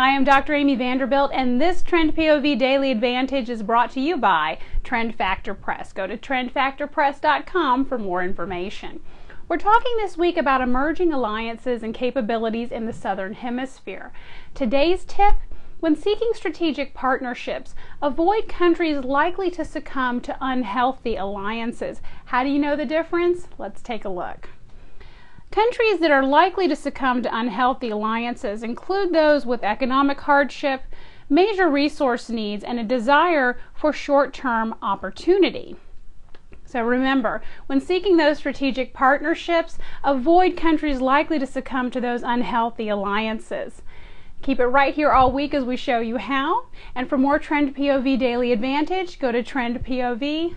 Hi, I'm Dr. Amy Vanderbilt, and this Trend POV Daily Advantage is brought to you by Trend Factor Press. Go to trendfactorpress.com for more information. We're talking this week about emerging alliances and capabilities in the Southern Hemisphere. Today's tip when seeking strategic partnerships, avoid countries likely to succumb to unhealthy alliances. How do you know the difference? Let's take a look. Countries that are likely to succumb to unhealthy alliances include those with economic hardship, major resource needs, and a desire for short term opportunity. So remember, when seeking those strategic partnerships, avoid countries likely to succumb to those unhealthy alliances. Keep it right here all week as we show you how. And for more Trend POV Daily Advantage, go to trendpov.com.